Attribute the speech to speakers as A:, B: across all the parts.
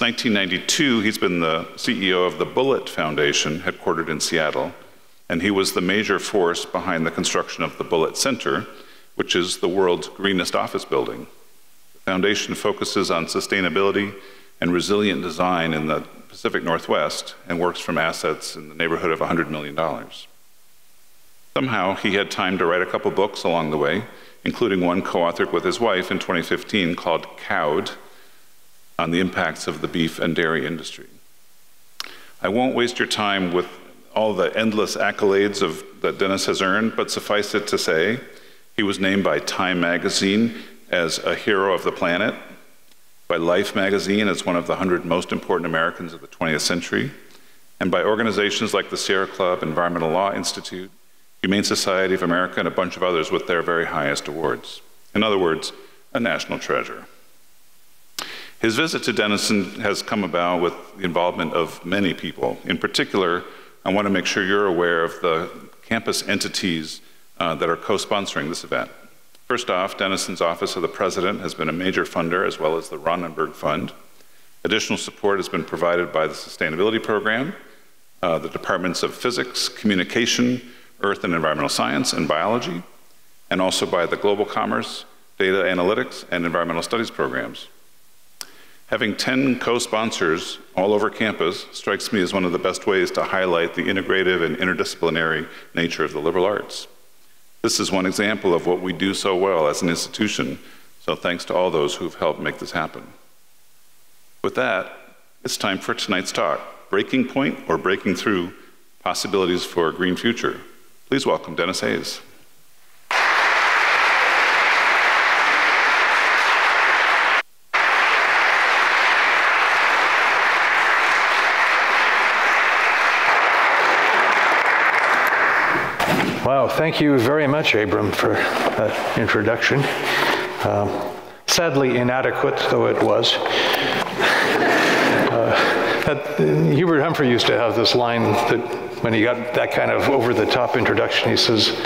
A: Since 1992, he's been the CEO of the Bullitt Foundation, headquartered in Seattle, and he was the major force behind the construction of the Bullitt Center, which is the world's greenest office building. The foundation focuses on sustainability and resilient design in the Pacific Northwest and works from assets in the neighborhood of $100 million. Somehow, he had time to write a couple books along the way, including one co authored with his wife in 2015 called Cowed on the impacts of the beef and dairy industry. I won't waste your time with all the endless accolades of, that Denis has earned, but suffice it to say, he was named by Time magazine as a hero of the planet, by Life magazine as one of the 100 most important Americans of the 20th century, and by organizations like the Sierra Club, Environmental Law Institute, Humane Society of America, and a bunch of others with their very highest awards. In other words, a national treasure. His visit to Denison has come about with the involvement of many people. In particular, I want to make sure you're aware of the campus entities uh, that are co sponsoring this event. First off, Denison's Office of the President has been a major funder, as well as the Ronenberg Fund. Additional support has been provided by the Sustainability Program, uh, the Departments of Physics, Communication, Earth and Environmental Science, and Biology, and also by the Global Commerce, Data Analytics, and Environmental Studies programs. Having 10 co sponsors all over campus strikes me as one of the best ways to highlight the integrative and interdisciplinary nature of the liberal arts. This is one example of what we do so well as an institution, so thanks to all those who've helped make this happen. With that, it's time for tonight's talk Breaking Point or Breaking Through Possibilities for a Green Future. Please welcome Denis Hayes.
B: Thank you very much, Abram, for that introduction. Um, sadly inadequate, though it was. Uh, Hubert Humphrey used to have this line that when he got that kind of over the top introduction, he says,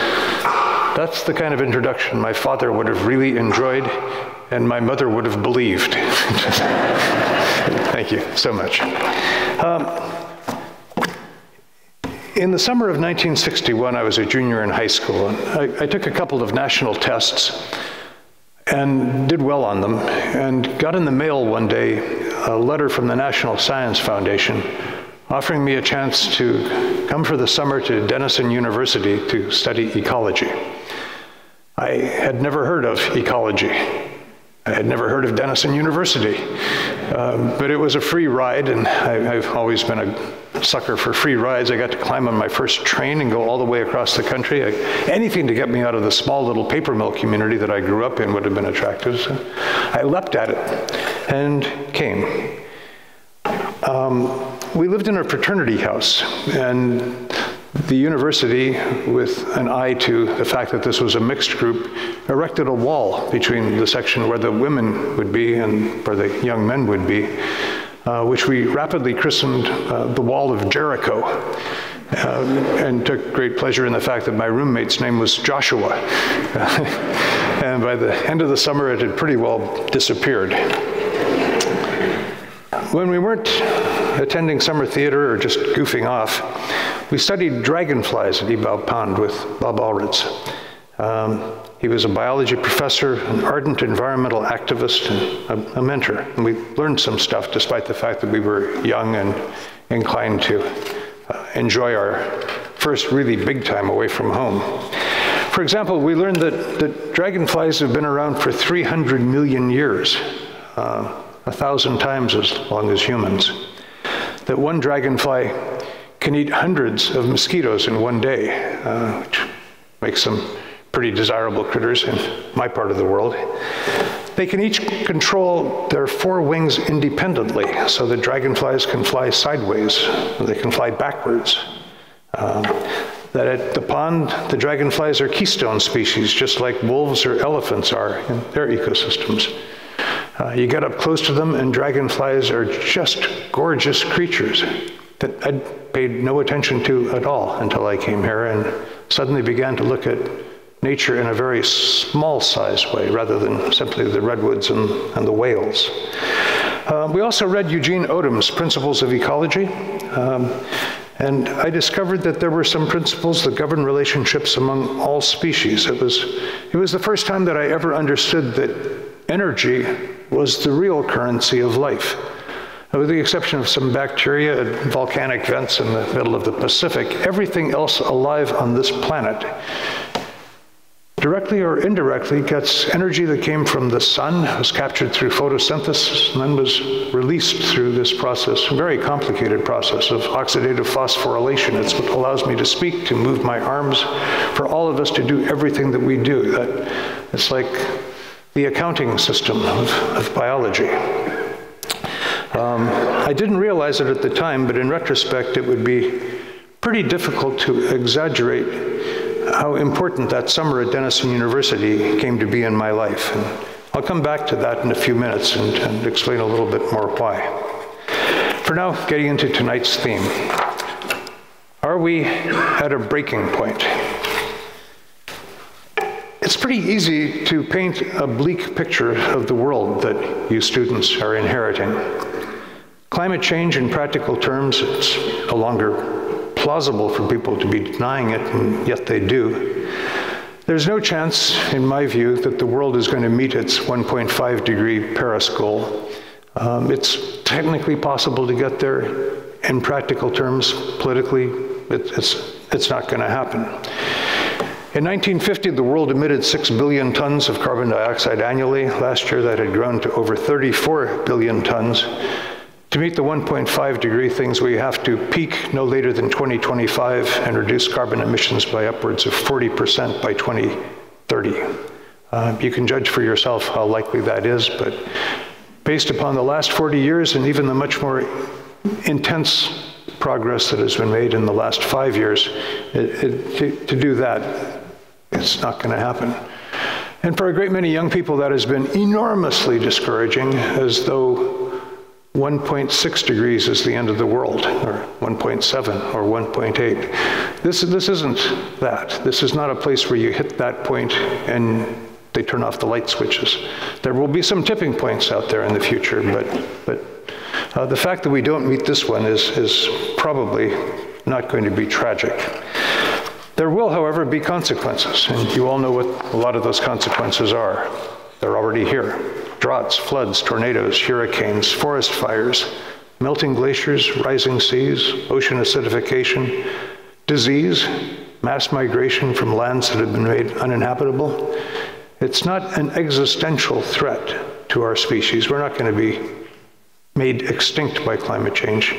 B: That's the kind of introduction my father would have really enjoyed and my mother would have believed. Thank you so much. Um, in the summer of 1961, I was a junior in high school, and I, I, took a couple of national tests and did well on them, and got in the mail one day a letter from the National Science Foundation offering me a chance to come for the summer to Denison University to study ecology. I had never heard of ecology. I had never heard of Denison University. Um, but it was a free ride, and I, have always been a sucker for free rides. I got to climb on my first train and go all the way across the country. I, anything to get me out of the small little paper mill community that I grew up in would have been attractive. So I leapt at it and came. Um, we lived in a fraternity house, and the university, with an eye to the fact that this was a mixed group, erected a wall between the section where the women would be and where the young men would be, uh, which we rapidly christened uh, the Wall of Jericho. Uh, and took great pleasure in the fact that my roommate's name was Joshua. and by the end of the summer, it had pretty well disappeared. When we weren't attending summer theater or just goofing off, we studied dragonflies at Ebau Pond with Bob Alrutz. Um, he was a biology professor, an ardent environmental activist, and a, a, mentor. And we learned some stuff despite the fact that we were young and inclined to uh, enjoy our first really big time away from home. For example, we learned that, that dragonflies have been around for 300 million years, uh, a thousand times as long as humans. That one dragonfly can eat hundreds of mosquitoes in one day, uh, which makes them pretty desirable critters in my part of the world. They can each control their four wings independently, so the dragonflies can fly sideways, they can fly backwards. Um, that at the pond, the dragonflies are keystone species, just like wolves or elephants are in their ecosystems. Uh, you get up close to them, and dragonflies are just gorgeous creatures that I'd paid no attention to at all until I came here and suddenly began to look at nature in a very small size way rather than simply the redwoods and, and the whales. Uh, we also read Eugene Odum's Principles of Ecology. Um, and I discovered that there were some principles that govern relationships among all species. It was, it was the first time that I ever understood that energy was the real currency of life. With the exception of some bacteria and volcanic vents in the middle of the Pacific, everything else alive on this planet directly or indirectly gets energy that came from the sun, was captured through photosynthesis, and then was released through this process, a very complicated process of oxidative phosphorylation. It's what allows me to speak, to move my arms, for all of us to do everything that we do. That, it's like the accounting system of, of biology. Um, I didn't realize it at the time, but in retrospect, it would be pretty difficult to exaggerate how important that summer at Denison University came to be in my life. And I'll come back to that in a few minutes and, and explain a little bit more why. For now, getting into tonight's theme. Are we at a breaking point? It's pretty easy to paint a bleak picture of the world that you students are inheriting. Climate change, in practical terms, it's no longer plausible for people to be denying it, and yet they do. There's no chance, in my view, that the world is going to meet its 1.5 degree Paris goal. Um, it's technically possible to get there. In practical terms, politically, it, it's, it's not going to happen. In 1950, the world emitted 6 billion tons of carbon dioxide annually. Last year, that had grown to over 34 billion tons. To meet the 1.5 degree things, we have to peak no later than 2025 and reduce carbon emissions by upwards of 40% by 2030. Uh, you can judge for yourself how likely that is, but based upon the last 40 years and even the much more intense progress that has been made in the last five years, it, it, to, to do that, it's not going to happen. And for a great many young people, that has been enormously discouraging, as though 1.6 degrees is the end of the world, or 1.7 or 1.8. This, this isn't that. This is not a place where you hit that point and they turn off the light switches. There will be some tipping points out there in the future, but, but uh, the fact that we don't meet this one is, is probably not going to be tragic. There will, however, be consequences, and you all know what a lot of those consequences are. They're already here droughts, floods, tornadoes, hurricanes, forest fires, melting glaciers, rising seas, ocean acidification, disease, mass migration from lands that have been made uninhabitable. It's not an existential threat to our species. We're not going to be made extinct by climate change.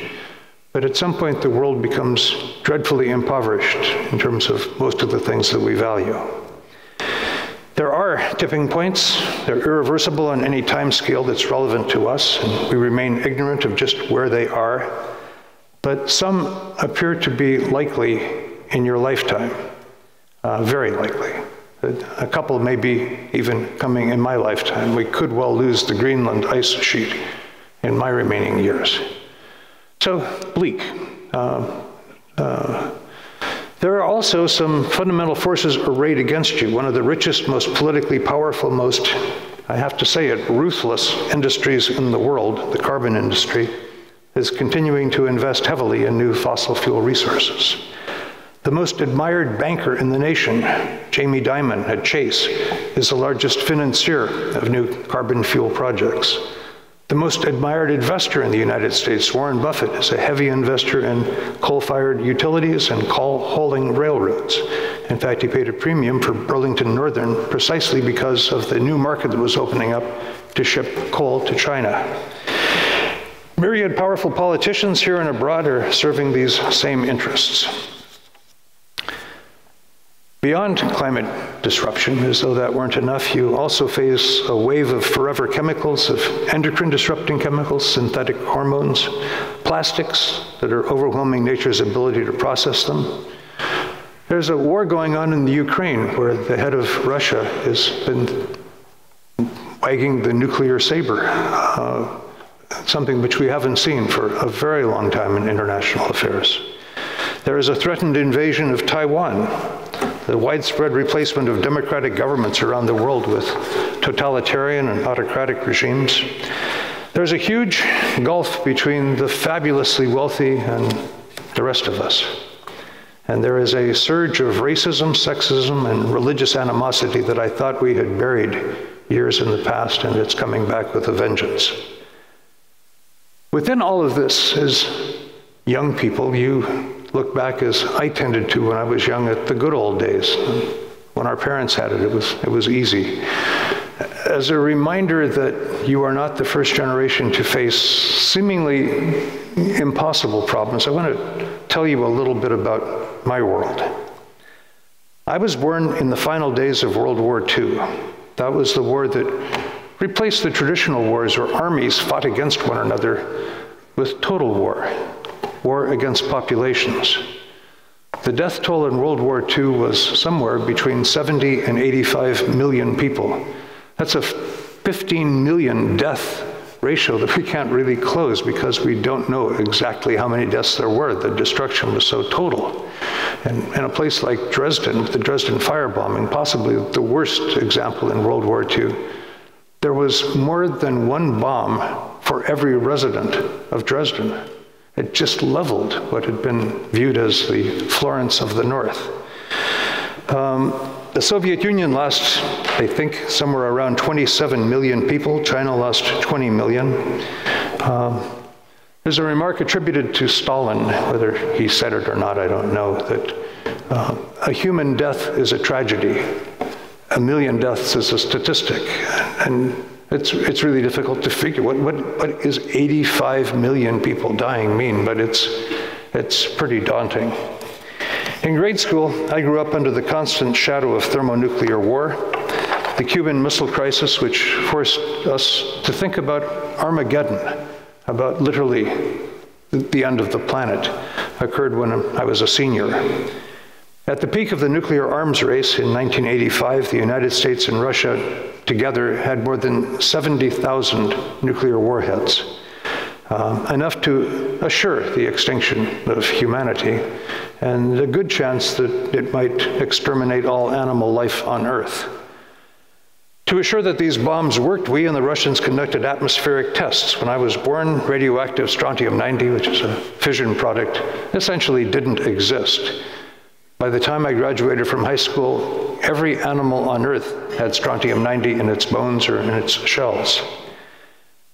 B: But at some point, the world becomes dreadfully impoverished in terms of most of the things that we value. There are tipping points. They're irreversible on any time scale that's relevant to us, and we remain ignorant of just where they are. But some appear to be likely in your lifetime, uh, very likely. A couple may be even coming in my lifetime. We could well lose the Greenland ice sheet in my remaining years. So, bleak. Uh, uh, there are also some fundamental forces arrayed against you. One of the richest, most politically powerful, most, I have to say it, ruthless industries in the world, the carbon industry, is continuing to invest heavily in new fossil fuel resources. The most admired banker in the nation, Jamie Dimon at Chase, is the largest financier of new carbon fuel projects. The most admired investor in the United States, Warren Buffett, is a heavy investor in coal fired utilities and coal hauling railroads. In fact, he paid a premium for Burlington Northern precisely because of the new market that was opening up to ship coal to China. Myriad powerful politicians here and abroad are serving these same interests. Beyond climate disruption, as though that weren't enough, you also face a wave of forever chemicals, of endocrine disrupting chemicals, synthetic hormones, plastics that are overwhelming nature's ability to process them. There's a war going on in the Ukraine where the head of Russia has been wagging the nuclear saber, uh, something which we haven't seen for a very long time in international affairs. There is a threatened invasion of Taiwan the widespread replacement of democratic governments around the world with totalitarian and autocratic regimes. There's a huge gulf between the fabulously wealthy and the rest of us. And there is a surge of racism, sexism, and religious animosity that I thought we had buried years in the past, and it's coming back with a vengeance. Within all of this, as young people, you look back as I tended to when I was young at the good old days. When our parents had it, it was, it was easy. As a reminder that you are not the first generation to face seemingly impossible problems, I want to tell you a little bit about my world. I was born in the final days of World War II. That was the war that replaced the traditional wars where armies fought against one another with total war, war against populations. The death toll in World War II was somewhere between 70 and 85 million people. That's a 15 million death ratio that we can't really close because we don't know exactly how many deaths there were. The destruction was so total. And in a place like Dresden, the Dresden firebombing, possibly the worst example in World War II, there was more than one bomb for every resident of Dresden. It just leveled what had been viewed as the Florence of the North. Um, the Soviet Union lost, I think, somewhere around 27 million people. China lost 20 million. Um, there's a remark attributed to Stalin, whether he said it or not, I don't know, that uh, a human death is a tragedy. A million deaths is a statistic. And it's, it's really difficult to figure. What, what, what is 85 million people dying mean? But it's, it's pretty daunting. In grade school, I grew up under the constant shadow of thermonuclear war, the Cuban Missile Crisis, which forced us to think about Armageddon, about literally the end of the planet, occurred when I was a senior. At the peak of the nuclear arms race in 1985, the United States and Russia together had more than 70,000 nuclear warheads, uh, enough to assure the extinction of humanity, and a good chance that it might exterminate all animal life on Earth. To assure that these bombs worked, we and the Russians conducted atmospheric tests. When I was born, radioactive strontium 90, which is a fission product, essentially didn't exist. By the time I graduated from high school, every animal on Earth had strontium 90 in its bones or in its shells.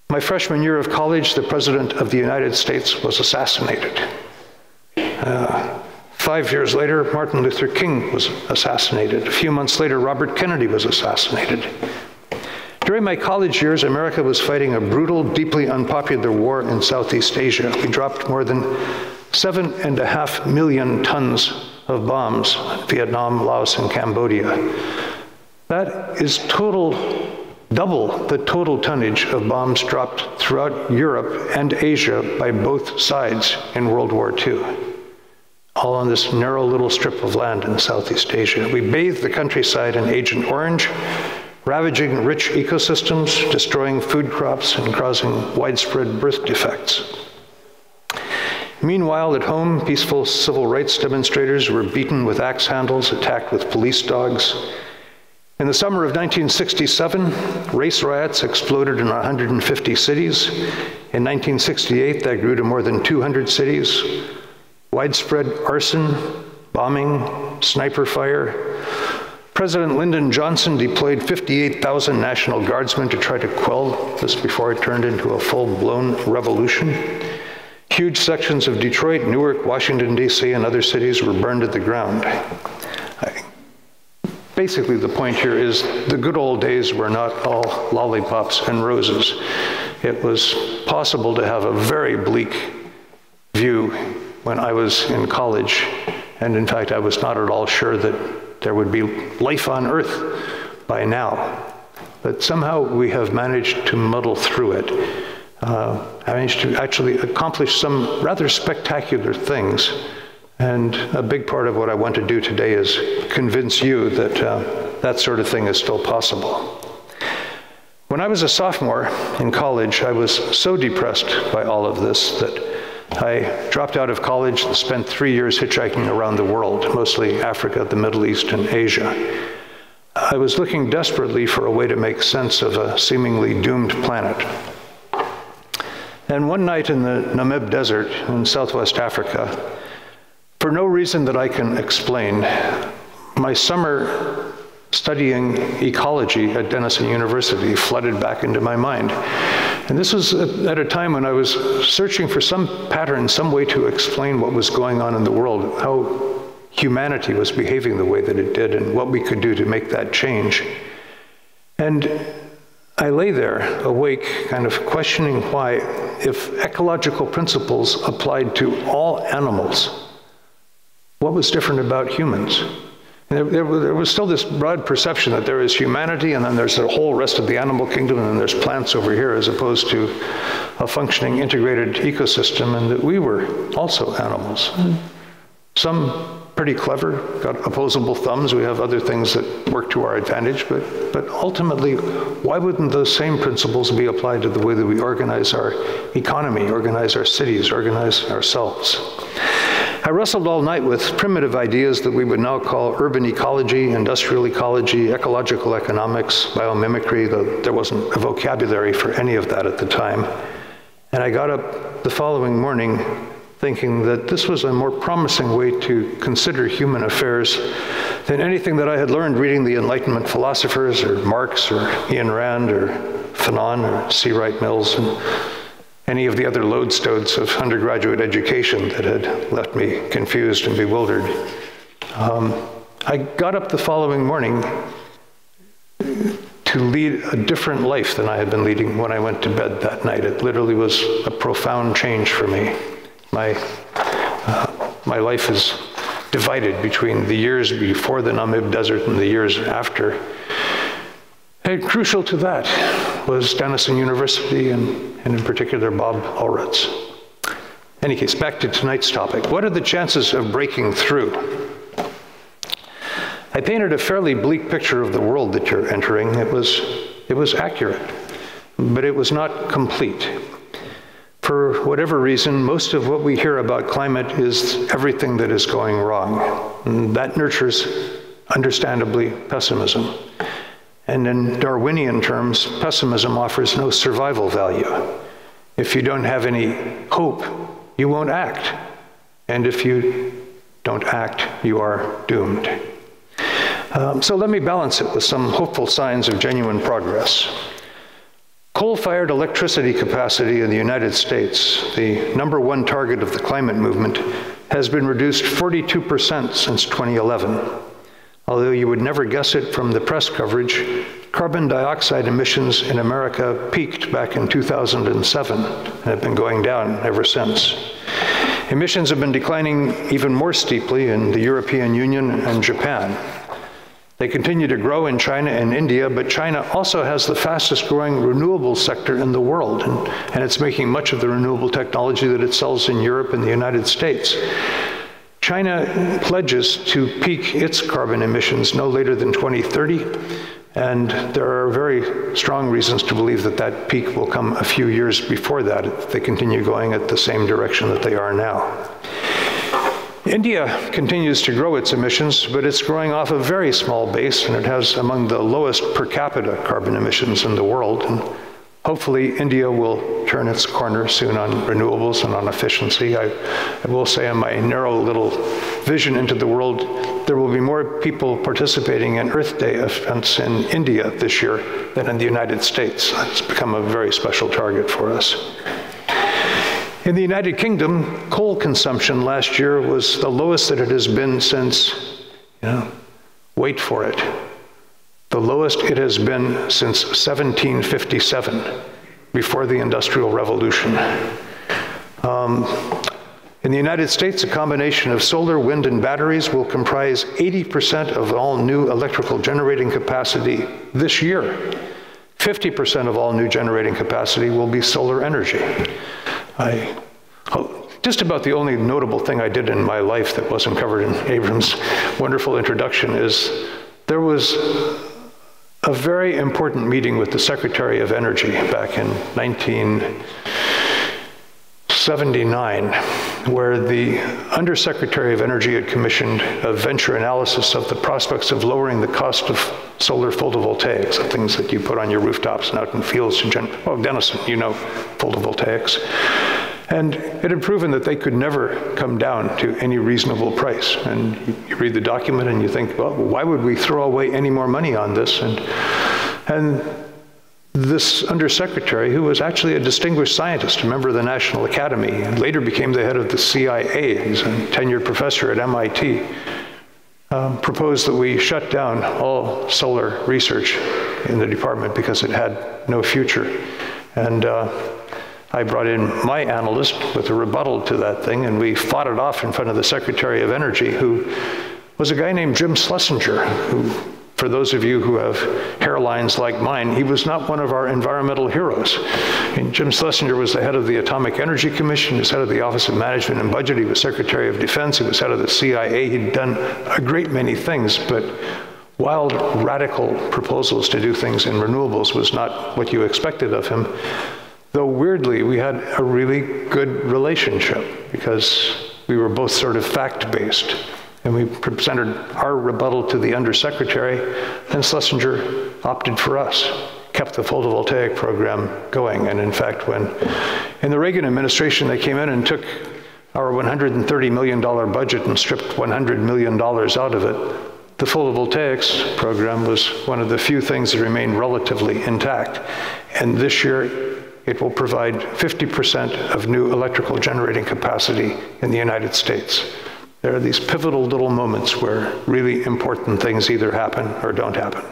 B: My freshman year of college, the President of the United States was assassinated. Uh, five years later, Martin Luther King was assassinated. A few months later, Robert Kennedy was assassinated. During my college years, America was fighting a brutal, deeply unpopular war in Southeast Asia. We dropped more than seven and a half million tons of bombs Vietnam, Laos, and Cambodia. That is total, double the total tonnage of bombs dropped throughout Europe and Asia by both sides in World War II. All on this narrow little strip of land in Southeast Asia. We bathed the countryside in Agent Orange, ravaging rich ecosystems, destroying food crops, and causing widespread birth defects. Meanwhile, at home, peaceful civil rights demonstrators were beaten with axe handles, attacked with police dogs. In the summer of 1967, race riots exploded in 150 cities. In 1968, that grew to more than 200 cities. Widespread arson, bombing, sniper fire. President Lyndon Johnson deployed 58,000 National Guardsmen to try to quell this before it turned into a full blown revolution. Huge sections of Detroit, Newark, Washington, D.C., and other cities were burned to the ground. Basically, the point here is the good old days were not all lollipops and roses. It was possible to have a very bleak view when I was in college. And in fact, I was not at all sure that there would be life on Earth by now. But somehow we have managed to muddle through it uh, managed to actually accomplish some rather spectacular things. And a big part of what I want to do today is convince you that uh, that sort of thing is still possible. When I was a sophomore in college, I was so depressed by all of this that I dropped out of college and spent three years hitchhiking around the world, mostly Africa, the Middle East, and Asia. I was looking desperately for a way to make sense of a seemingly doomed planet. And one night in the Namib Desert in southwest Africa, for no reason that I can explain, my summer studying ecology at Denison University flooded back into my mind. And this was at a time when I was searching for some pattern, some way to explain what was going on in the world, how humanity was behaving the way that it did, and what we could do to make that change. And I lay there awake, kind of questioning why, if ecological principles applied to all animals, what was different about humans? There, there, there, was still this broad perception that there is humanity, and then there's the whole rest of the animal kingdom, and then there's plants over here, as opposed to a functioning integrated ecosystem, and that we were also animals. Hmm. Some pretty clever, got opposable thumbs. We have other things that work to our advantage, but, but ultimately, why wouldn't those same principles be applied to the way that we organize our economy, organize our cities, organize ourselves? I wrestled all night with primitive ideas that we would now call urban ecology, industrial ecology, ecological economics, biomimicry, there wasn't a vocabulary for any of that at the time. And I got up the following morning thinking that this was a more promising way to consider human affairs than anything that I had learned reading the Enlightenment philosophers or Marx or Ayn Rand or Fanon or C. Wright Mills. And any of the other lodestones of undergraduate education that had left me confused and bewildered. Um, I got up the following morning to lead a different life than I had been leading when I went to bed that night. It literally was a profound change for me. My, uh, my life is divided between the years before the Namib Desert and the years after. And crucial to that was Denison University and, and in particular Bob Alrutz. Any case, back to tonight's topic. What are the chances of breaking through? I painted a fairly bleak picture of the world that you're entering. It was, it was accurate, but it was not complete. For whatever reason, most of what we hear about climate is everything that is going wrong. And that nurtures, understandably, pessimism. And in Darwinian terms, pessimism offers no survival value. If you don't have any hope, you won't act. And if you don't act, you are doomed. Um, so let me balance it with some hopeful signs of genuine progress. Coal fired electricity capacity in the United States, the number one target of the climate movement, has been reduced 42% since 2011. Although you would never guess it from the press coverage, carbon dioxide emissions in America peaked back in 2007 and have been going down ever since. Emissions have been declining even more steeply in the European Union and Japan. They continue to grow in China and India, but China also has the fastest growing renewable sector in the world, and, and it's making much of the renewable technology that it sells in Europe and the United States. China pledges to peak its carbon emissions no later than 2030, and there are very strong reasons to believe that that peak will come a few years before that if they continue going at the same direction that they are now. India continues to grow its emissions, but it's growing off a very small base, and it has among the lowest per capita carbon emissions in the world. And Hopefully, India will turn its corner soon on renewables and on efficiency. I, I, will say, in my narrow little vision into the world, there will be more people participating in Earth Day events in India this year than in the United States. It's become a very special target for us. In the United Kingdom, coal consumption last year was the lowest that it has been since, you know, wait for it, the lowest it has been since 1757, before the Industrial Revolution. Um, in the United States, a combination of solar, wind, and batteries will comprise 80% of all new electrical generating capacity this year. 50% of all new generating capacity will be solar energy. I, just about the only notable thing I did in my life that wasn't covered in Abram's wonderful introduction is there was a very important meeting with the Secretary of Energy back in 1970 79, where the Undersecretary of Energy had commissioned a venture analysis of the prospects of lowering the cost of solar photovoltaics, the things that you put on your rooftops and out in fields. Oh, Denison, you know photovoltaics. And it had proven that they could never come down to any reasonable price. And you read the document and you think, well, why would we throw away any more money on this? And, and this undersecretary, who was actually a distinguished scientist, a member of the National Academy, and later became the head of the CIA, he's a tenured professor at MIT, um, proposed that we shut down all solar research in the department because it had no future. And uh, I brought in my analyst with a rebuttal to that thing, and we fought it off in front of the Secretary of Energy, who was a guy named Jim Schlesinger, who for those of you who have hairlines like mine, he was not one of our environmental heroes. And Jim Schlesinger was the head of the Atomic Energy Commission, he was head of the Office of Management and Budget, he was Secretary of Defense, he was head of the CIA, he'd done a great many things, but wild, radical proposals to do things in renewables was not what you expected of him. Though weirdly, we had a really good relationship because we were both sort of fact based. And we presented our rebuttal to the undersecretary, then Schlesinger opted for us, kept the photovoltaic program going. And in fact, when in the Reagan administration, they came in and took our $130 million budget and stripped $100 million out of it, the photovoltaics program was one of the few things that remained relatively intact. And this year, it will provide 50% of new electrical generating capacity in the United States. There are these pivotal little moments where really important things either happen or don't happen.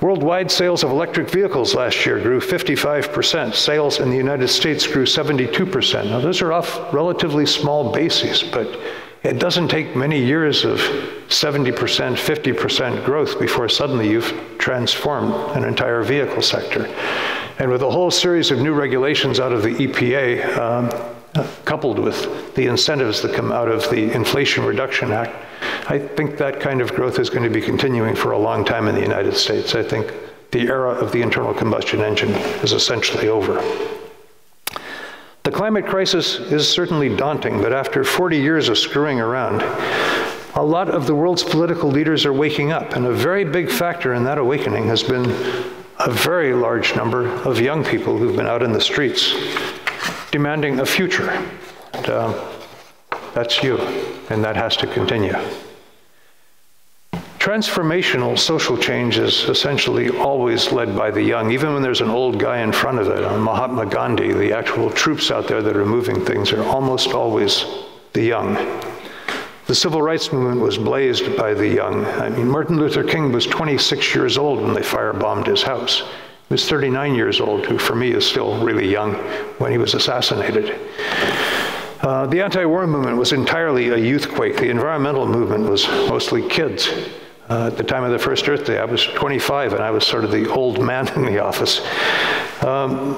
B: Worldwide sales of electric vehicles last year grew 55%. Sales in the United States grew 72%. Now, those are off relatively small bases, but it doesn't take many years of 70%, 50% growth before suddenly you've transformed an entire vehicle sector. And with a whole series of new regulations out of the EPA, um, coupled with the incentives that come out of the Inflation Reduction Act, I think that kind of growth is going to be continuing for a long time in the United States. I think the era of the internal combustion engine is essentially over. The climate crisis is certainly daunting, but after 40 years of screwing around, a lot of the world's political leaders are waking up, and a very big factor in that awakening has been a very large number of young people who've been out in the streets demanding a future. And, uh, that's you, and that has to continue. Transformational social change is essentially always led by the young, even when there's an old guy in front of it. Uh, Mahatma Gandhi, the actual troops out there that are moving things are almost always the young. The civil rights movement was blazed by the young. I mean, Martin Luther King was 26 years old when they firebombed his house. He was 39 years old, who for me is still really young when he was assassinated. Uh, the anti war movement was entirely a youth quake. The environmental movement was mostly kids. Uh, at the time of the first Earth Day, I was 25 and I was sort of the old man in the office. Um,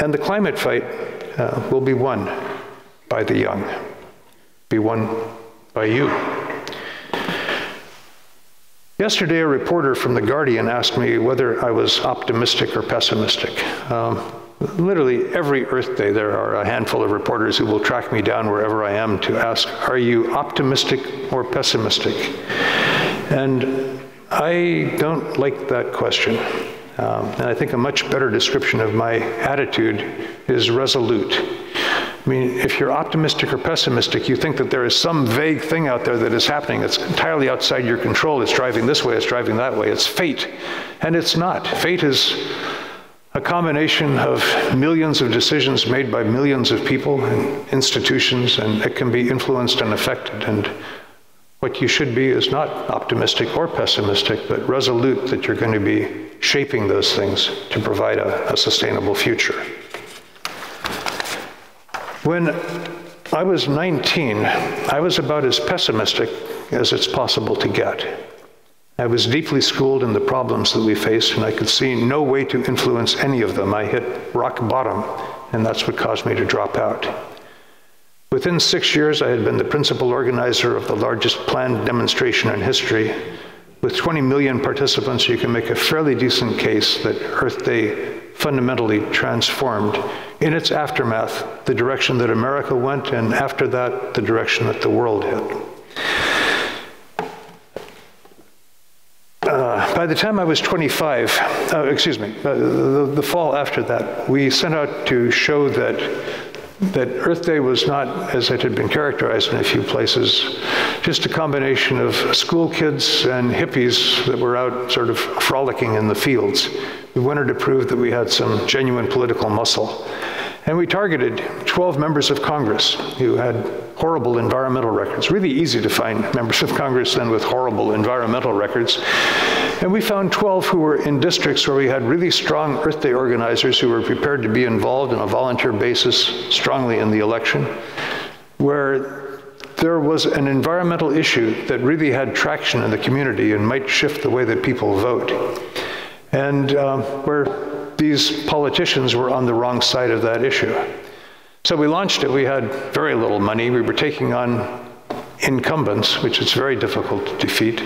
B: and the climate fight uh, will be won by the young, be won by you. Yesterday, a reporter from The Guardian asked me whether I was optimistic or pessimistic. Um, literally every Earth Day, there are a handful of reporters who will track me down wherever I am to ask, Are you optimistic or pessimistic? And I don't like that question. Um, and I think a much better description of my attitude is resolute. I mean, if you're optimistic or pessimistic, you think that there is some vague thing out there that is happening that's entirely outside your control. It's driving this way, it's driving that way. It's fate. And it's not. Fate is a combination of millions of decisions made by millions of people and institutions, and it can be influenced and affected. And what you should be is not optimistic or pessimistic, but resolute that you're going to be shaping those things to provide a, a sustainable future. When I was 19, I was about as pessimistic as it's possible to get. I was deeply schooled in the problems that we faced, and I could see no way to influence any of them. I hit rock bottom, and that's what caused me to drop out. Within six years, I had been the principal organizer of the largest planned demonstration in history. With 20 million participants, you can make a fairly decent case that Earth Day fundamentally transformed in its aftermath the direction that America went, and after that, the direction that the world hit. Uh, by the time I was 25, uh, excuse me, uh, the, the fall after that, we sent out to show that that Earth Day was not, as it had been characterized in a few places, just a combination of school kids and hippies that were out sort of frolicking in the fields. We wanted to prove that we had some genuine political muscle. And we targeted 12 members of Congress who had horrible environmental records. Really easy to find members of Congress then with horrible environmental records. And we found 12 who were in districts where we had really strong Earth Day organizers who were prepared to be involved on a volunteer basis strongly in the election, where there was an environmental issue that really had traction in the community and might shift the way that people vote. And um, where these politicians were on the wrong side of that issue. So we launched it. We had very little money. We were taking on incumbents, which is very difficult to defeat.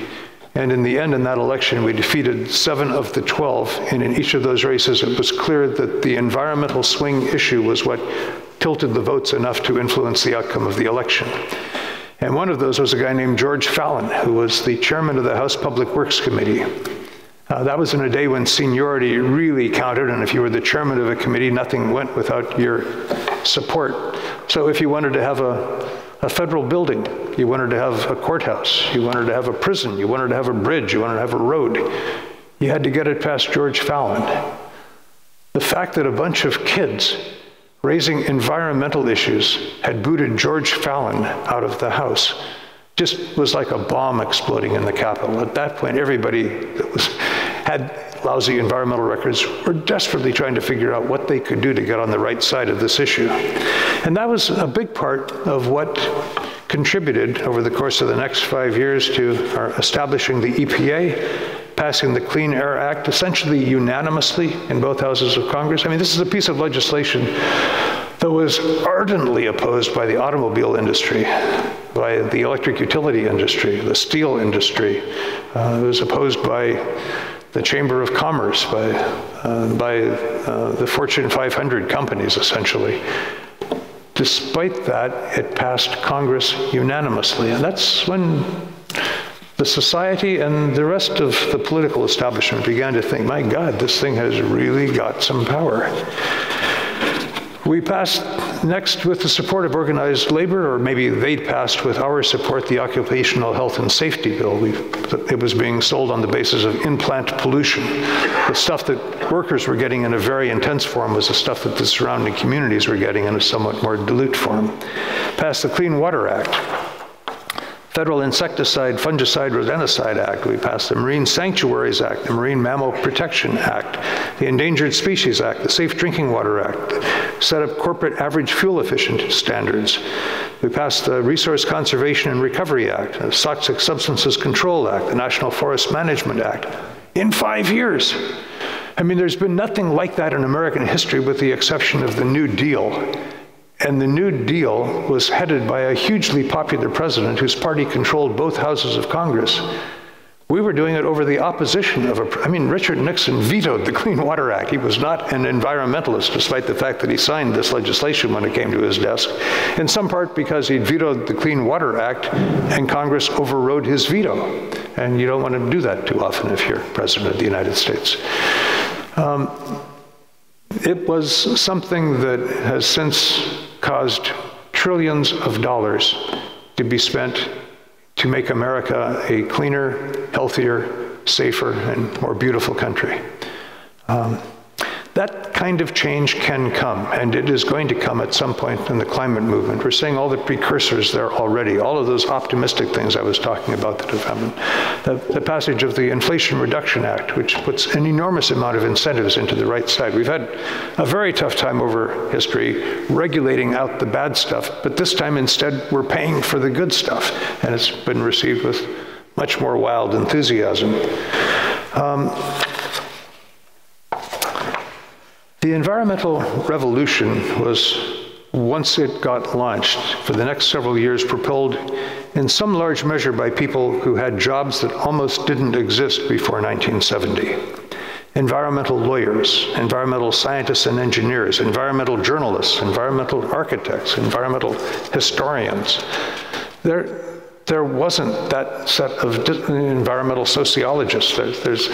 B: And in the end, in that election, we defeated seven of the 12. And in each of those races, it was clear that the environmental swing issue was what tilted the votes enough to influence the outcome of the election. And one of those was a guy named George Fallon, who was the chairman of the House Public Works Committee. Uh, that was in a day when seniority really counted, and if you were the chairman of a committee, nothing went without your support. So if you wanted to have a, a federal building, you wanted to have a courthouse, you wanted to have a prison, you wanted to have a bridge, you wanted to have a road, you had to get it past George Fallon. The fact that a bunch of kids raising environmental issues had booted George Fallon out of the House just was like a bomb exploding in the Capitol. At that point, everybody that was, had lousy environmental records were desperately trying to figure out what they could do to get on the right side of this issue. And that was a big part of what contributed over the course of the next five years to our establishing the EPA, passing the Clean Air Act essentially unanimously in both houses of Congress. I mean, this is a piece of legislation that was ardently opposed by the automobile industry, by the electric utility industry, the steel industry. Uh, it was opposed by the Chamber of Commerce, by, uh, by uh, the Fortune 500 companies, essentially. Despite that, it passed Congress unanimously. And that's when the society and the rest of the political establishment began to think, my God, this thing has really got some power. We passed next with the support of organized labor, or maybe they passed with our support the Occupational Health and Safety Bill. We, it was being sold on the basis of in-plant pollution. The stuff that workers were getting in a very intense form was the stuff that the surrounding communities were getting in a somewhat more dilute form. Passed the Clean Water Act, Federal Insecticide, Fungicide, Rodenticide Act. We passed the Marine Sanctuaries Act, the Marine Mammal Protection Act, the Endangered Species Act, the Safe Drinking Water Act, set up corporate average fuel efficient standards. We passed the Resource Conservation and Recovery Act, the Toxic Substances Control Act, the National Forest Management Act in five years. I mean, there's been nothing like that in American history with the exception of the New Deal. And the New Deal was headed by a hugely popular president whose party controlled both houses of Congress. We were doing it over the opposition of a, I mean, Richard Nixon vetoed the Clean Water Act. He was not an environmentalist, despite the fact that he signed this legislation when it came to his desk, in some part because he vetoed the Clean Water Act and Congress overrode his veto. And you don't want to do that too often if you're president of the United States. Um, it was something that has since caused trillions of dollars to be spent to make America a cleaner, healthier, safer, and more beautiful country. Um, that kind of change can come, and it is going to come at some point in the climate movement. We're seeing all the precursors there already, all of those optimistic things I was talking about that have happened. The, the passage of the Inflation Reduction Act, which puts an enormous amount of incentives into the right side. We've had a very tough time over history regulating out the bad stuff, but this time instead we're paying for the good stuff, and it's been received with much more wild enthusiasm. Um, the environmental revolution was, once it got launched, for the next several years propelled in some large measure by people who had jobs that almost didn't exist before 1970. environmental lawyers, environmental scientists and engineers, environmental journalists, environmental architects, environmental historians. There, there wasn't that set of environmental sociologists. There, there's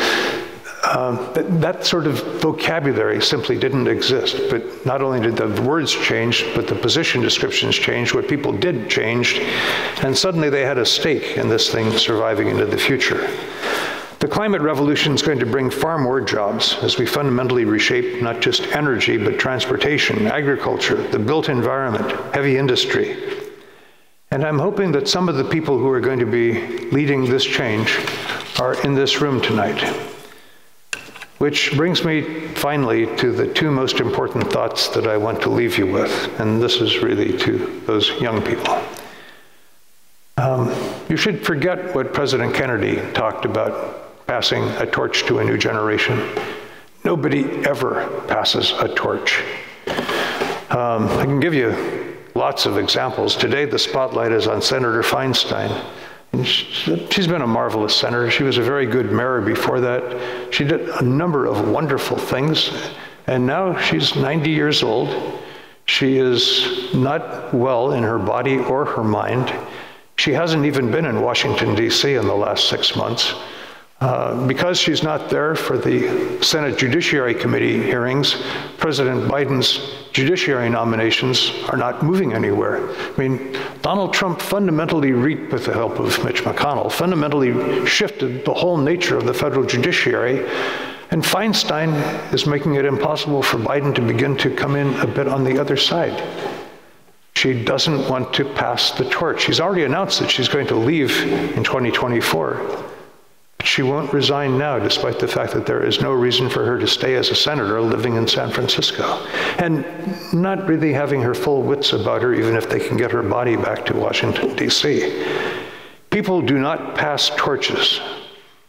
B: um, that, that, sort of vocabulary simply didn't exist. But not only did the words change, but the position descriptions changed. What people did changed, and suddenly they had a stake in this thing surviving into the future. The climate revolution is going to bring far more jobs as we fundamentally reshape not just energy, but transportation, agriculture, the built environment, heavy industry. And I'm hoping that some of the people who are going to be leading this change are in this room tonight. Which brings me finally to the two most important thoughts that I want to leave you with. And this is really to those young people. Um, you should forget what President Kennedy talked about passing a torch to a new generation. Nobody ever passes a torch. Um, I can give you lots of examples. Today, the spotlight is on Senator Feinstein. She's been a marvelous senator. She was a very good mayor before that. She did a number of wonderful things. And now she's 90 years old. She is not well in her body or her mind. She hasn't even been in Washington, D.C. in the last six months. Uh, because she's not there for the Senate Judiciary Committee hearings, President Biden's judiciary nominations are not moving anywhere. I mean, Donald Trump fundamentally, with the help of Mitch McConnell, fundamentally shifted the whole nature of the federal judiciary. And Feinstein is making it impossible for Biden to begin to come in a bit on the other side. She doesn't want to pass the torch. She's already announced that she's going to leave in 2024. She won't resign now, despite the fact that there is no reason for her to stay as a senator living in San Francisco. And not really having her full wits about her, even if they can get her body back to Washington, D.C. People do not pass torches.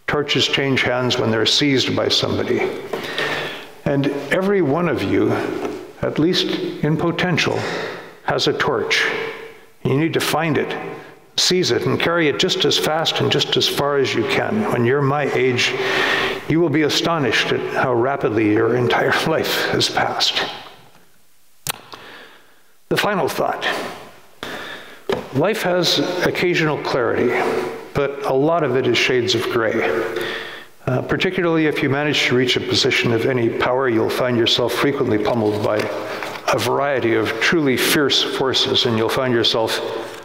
B: Torches change hands when they're seized by somebody. And every one of you, at least in potential, has a torch. You need to find it seize it and carry it just as fast and just as far as you can. When you're my age, you will be astonished at how rapidly your entire life has passed. The final thought life has occasional clarity, but a lot of it is shades of gray. Uh, particularly if you manage to reach a position of any power, you'll find yourself frequently pummeled by a variety of truly fierce forces, and you'll find yourself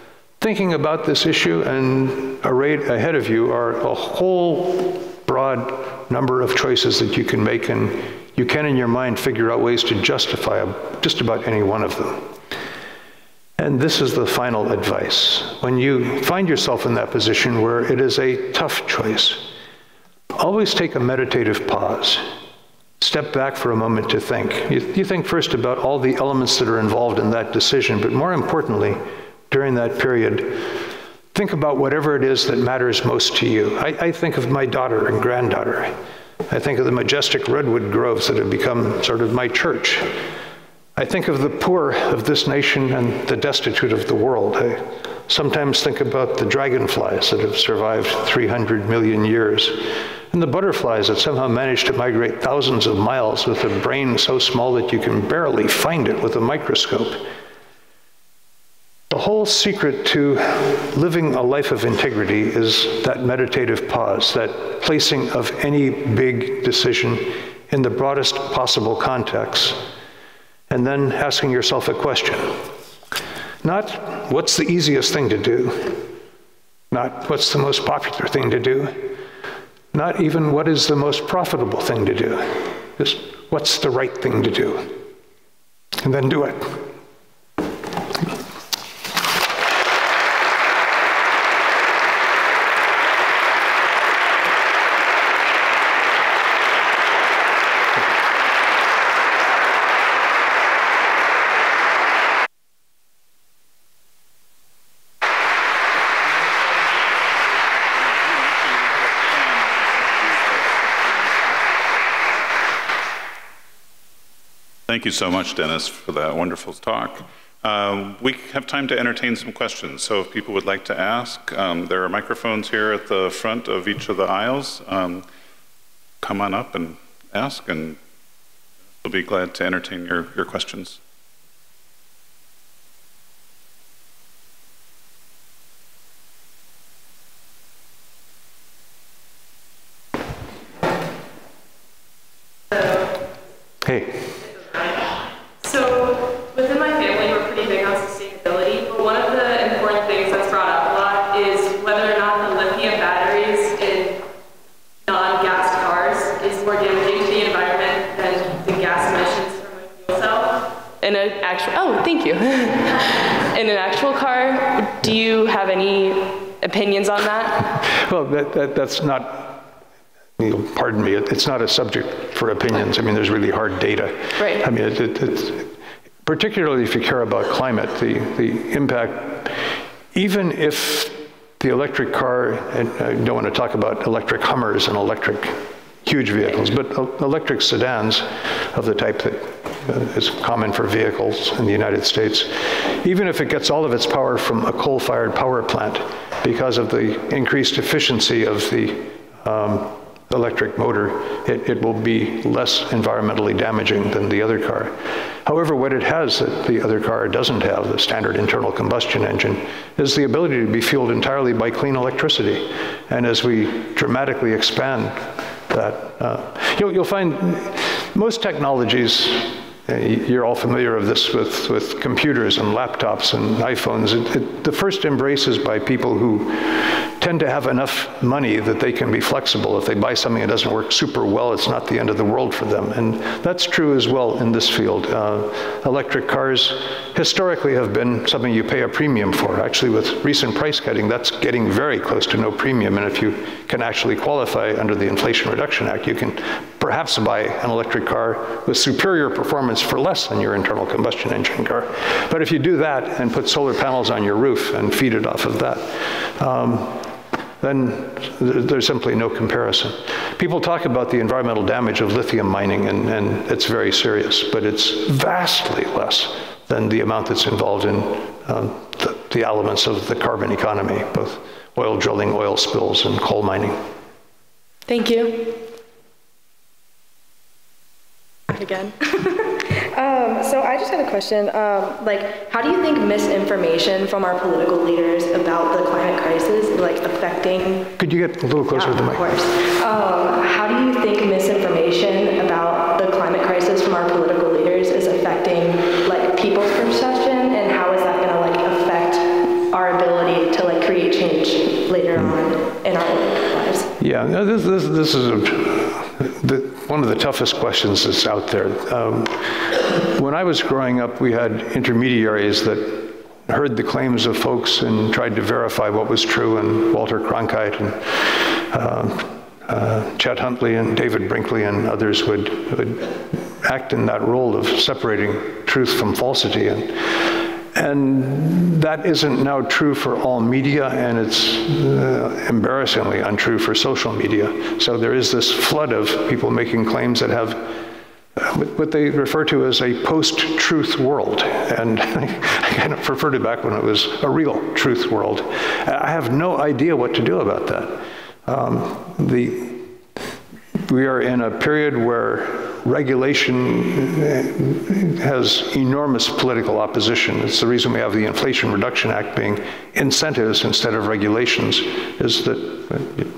B: thinking about this issue, and arrayed ahead of you are a whole broad number of choices that you can make, and you can, in your mind, figure out ways to justify just about any one of them. And this is the final advice. When you find yourself in that position where it is a tough choice, always take a meditative pause. Step back for a moment to think. You, you think first about all the elements that are involved in that decision, but more importantly, during that period, think about whatever it is that matters most to you. I, I, think of my daughter and granddaughter. I think of the majestic redwood groves that have become sort of my church. I think of the poor of this nation and the destitute of the world. I sometimes think about the dragonflies that have survived 300 million years and the butterflies that somehow managed to migrate thousands of miles with a brain so small that you can barely find it with a microscope. The whole secret to living a life of integrity is that meditative pause, that placing of any big decision in the broadest possible context, and then asking yourself a question. Not what's the easiest thing to do, not what's the most popular thing to do, not even what is the most profitable thing to do, just what's the right thing to do, and then do it.
A: Thank you so much, Denis, for that wonderful talk. Um, we have time to entertain some questions, so if people would like to ask, um, there are microphones here at the front of each of the aisles. Um, come on up and ask, and we'll be glad to entertain your, your questions.
B: Hey.
C: So within my family, we're pretty big on sustainability, but one of the important things that's brought up a lot is whether or not the lithium batteries in non-gas cars is more damaging to the environment than the gas emissions from a fuel cell. In an actual, oh, thank you. in an actual car, do you have any opinions on that?
B: Well, that, that, that's not you know, pardon me, it, it's not a subject for opinions. I mean, there's really hard data.
C: Right.
B: I mean, it, it, it's, particularly if you care about climate, the, the impact, even if the electric car, and I don't want to talk about electric Hummers and electric huge vehicles, but electric sedans of the type that uh, common for vehicles in the United States, even if it gets all of its power from a coal-fired power plant because of the increased efficiency of the um, electric motor, it, it will be less environmentally damaging than the other car. However, what it has that the other car doesn't have, the standard internal combustion engine, is the ability to be fueled entirely by clean electricity. And as we dramatically expand that, uh, you'll, you'll find most technologies Uh, you're all familiar of this with, with computers and laptops and iPhones. It, it, the first embrace is by people who tend to have enough money that they can be flexible. If they buy something that doesn't work super well, it's not the end of the world for them. And that's true as well in this field. Uh, electric cars historically have been something you pay a premium for. Actually, with recent price cutting, that's getting very close to no premium. And if you can actually qualify under the Inflation Reduction Act, you can perhaps buy an electric car with superior performance for less than your internal combustion engine car. But if you do that and put solar panels on your roof and feed it off of that, um, then there's simply no comparison. People talk about the environmental damage of lithium mining, and, and it's very serious, but it's vastly less than the amount that's involved in um, the, the elements of the carbon economy, both oil drilling, oil spills, and coal mining.
C: Thank you. Again.
D: Um, so I just had a question. Um, like, how do you think misinformation from our political leaders about the climate crisis like affecting?
B: Could you get a little closer
D: yeah,
B: to the mic?
D: Of course. Um, how do you think misinformation about the climate crisis from our political leaders is affecting like people's perception, and how is that going to like affect our ability to like create change later mm. on in our lives?
B: Yeah, no, this, this, this is a the, one of the toughest questions that's out there. Um, when I was growing up, we had intermediaries that heard the claims of folks and tried to verify what was true, and Walter Cronkite and uh, uh, Chet Huntley and David Brinkley and others would, would act in that role of separating truth from falsity. And and that isn't now true for all media, and it's uh, embarrassingly untrue for social media. So there is this flood of people making claims that have uh, what they refer to as a post-truth world. And I kind of preferred it back when it was a real truth world. I have no idea what to do about that. Um, the, we are in a period where regulation has enormous political opposition. It's the reason we have the Inflation Reduction Act being incentives instead of regulations, is that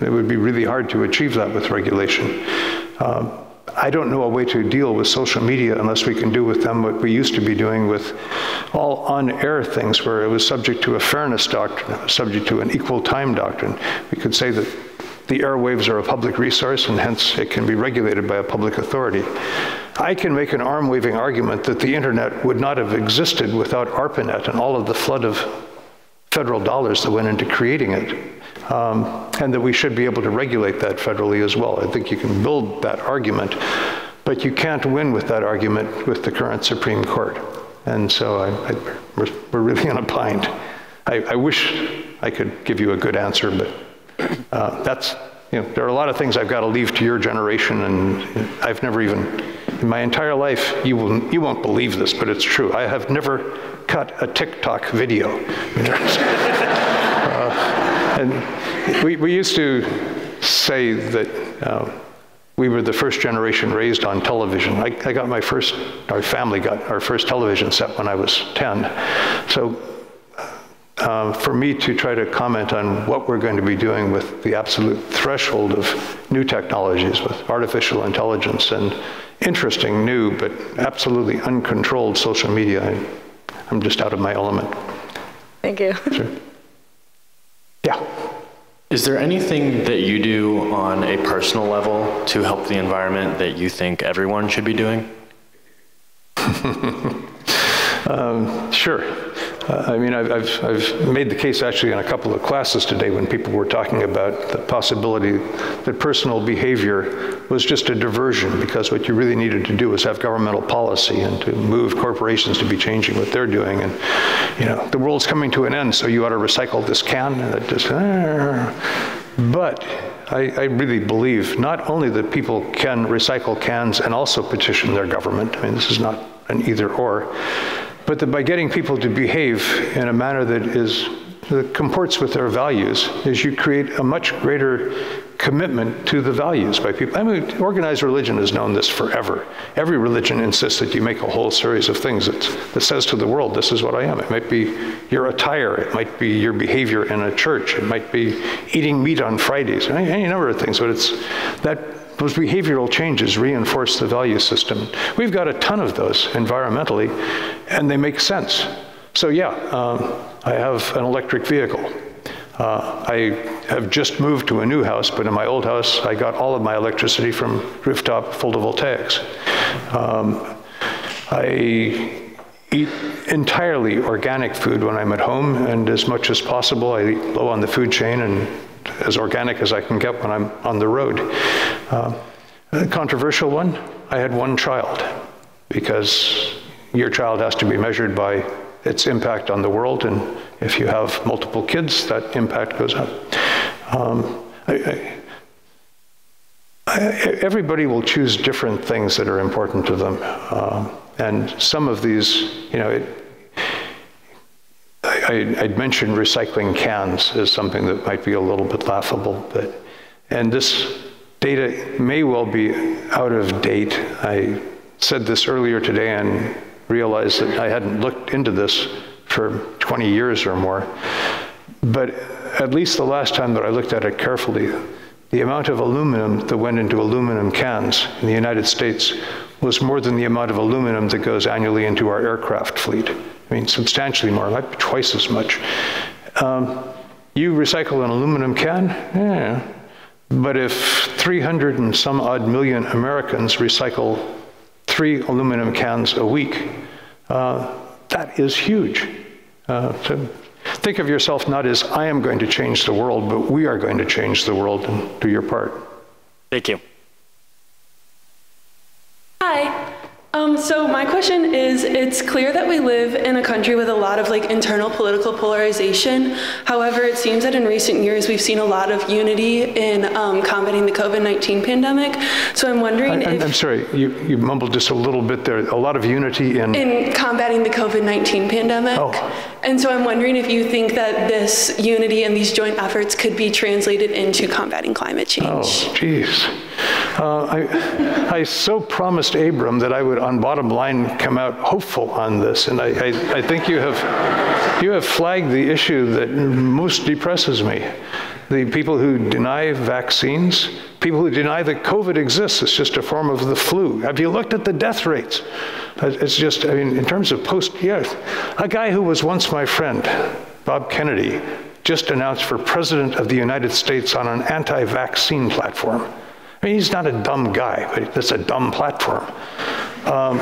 B: it would be really hard to achieve that with regulation. Um, I don't know a way to deal with social media unless we can do with them what we used to be doing with all on-air things where it was subject to a fairness doctrine, subject to an equal time doctrine. We could say that the airwaves are a public resource and hence it can be regulated by a public authority. I can make an arm waving argument that the internet would not have existed without ARPANET and all of the flood of federal dollars that went into creating it, um, and that we should be able to regulate that federally as well. I think you can build that argument, but you can't win with that argument with the current Supreme Court. And so I, I, we're, really in a bind. I, I wish I could give you a good answer, but uh, that's, you know, there are a lot of things I've got to leave to your generation, and I've never even, in my entire life, you, will, you won't believe this, but it's true. I have never cut a TikTok video. uh, and we, we used to say that uh, we were the first generation raised on television. I, I, got my first, our family got our first television set when I was 10. So uh, for me to try to comment on what we're going to be doing with the absolute threshold of new technologies, with artificial intelligence and interesting, new, but absolutely uncontrolled social media, I, I'm just out of my element.
D: Thank you.
B: Sure. Yeah.
E: Is there anything that you do on a personal level to help the environment that you think everyone should be doing?
B: um, sure. Uh, I mean, I've, I've, I've, made the case actually in a couple of classes today when people were talking about the possibility that personal behavior was just a diversion because what you really needed to do was have governmental policy and to move corporations to be changing what they're doing. And, you know, the world's coming to an end, so you ought to recycle this can. And just, uh, but I, I, really believe not only that people can recycle cans and also petition their government. I mean, this is not an either or but that by getting people to behave in a manner that is that comports with their values is you create a much greater commitment to the values by people. I mean, organized religion has known this forever. Every religion insists that you make a whole series of things that, that says to the world, this is what I am. It might be your attire, it might be your behavior in a church, it might be eating meat on Fridays, any, any number of things, but it's that those behavioral changes reinforce the value system. We've got a ton of those environmentally, and they make sense. So yeah, um, I have an electric vehicle. Uh, I have just moved to a new house, but in my old house, I got all of my electricity from rooftop photovoltaics. Um, I eat entirely organic food when I'm at home, and as much as possible, I eat low on the food chain and as organic as I can get when I'm on the road. Uh, a controversial one, I had one child because your child has to be measured by its impact on the world, and if you have multiple kids, that impact goes up. Um, I, I, everybody will choose different things that are important to them, um, and some of these, you know, it, I, would mentioned recycling cans as something that might be a little bit laughable, but and this data may well be out of date. I said this earlier today and realized that I hadn't looked into this for 20 years or more. But at least the last time that I looked at it carefully, the amount of aluminum that went into aluminum cans in the United States was more than the amount of aluminum that goes annually into our aircraft fleet. I mean, substantially more, like twice as much. Um, you recycle an aluminum can? Yeah. But if 300 and some odd million Americans recycle three aluminum cans a week, uh, that is huge. Uh, so think of yourself not as I am going to change the world, but we are going to change the world and do your part.
E: Thank you.
F: Hi. Um, so my question is, it's clear that we live in a country with a lot of like internal political polarization. However, it seems that in recent years we've seen a lot of unity in um, combating the COVID-19 pandemic. So I'm wondering
B: I,
F: if-
B: I'm sorry, you, you mumbled just a little bit there. A lot of unity in-
F: In combating the COVID-19 pandemic.
B: Oh.
F: And so I'm wondering if you think that this unity and these joint efforts could be translated into combating climate change.
B: Oh, geez. Uh, I, I so promised Abram that I would, on bottom line, come out hopeful on this, and I, I, I think you have, you have flagged the issue that most depresses me. The people who deny vaccines, people who deny that COVID exists, it's just a form of the flu. Have you looked at the death rates? It's just, I mean, in terms of post, yes. A guy who was once my friend, Bob Kennedy, just announced for President of the United States on an anti vaccine platform. Mean, he's not a dumb guy, but it's a dumb platform. Um,